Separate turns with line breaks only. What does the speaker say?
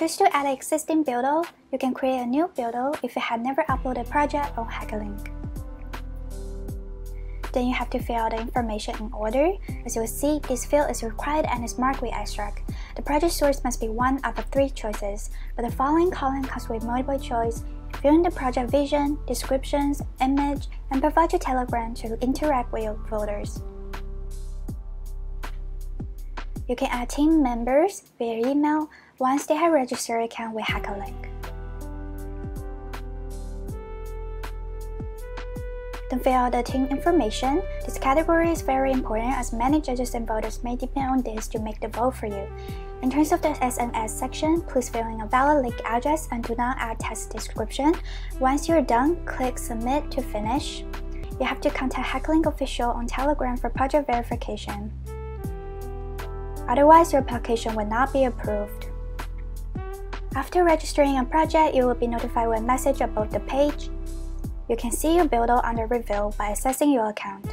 Just to add an existing builder, you can create a new builder if you have never uploaded a project on HackerLink. Then you have to fill out the information in order. As you will see, this field is required and is marked with asterisk. The project source must be one out of three choices, but the following column comes with multiple choice. Fill in the project vision, descriptions, image, and provide your Telegram to interact with your voters. You can add team members via email once they have registered account with HackerLink. Then fill out the team information. This category is very important as many judges and voters may depend on this to make the vote for you. In terms of the SMS section, please fill in a valid link address and do not add text description. Once you're done, click Submit to finish. You have to contact HackerLink official on Telegram for project verification. Otherwise, your application will not be approved. After registering a project, you will be notified with a message about the page. You can see your builder under review by accessing your account.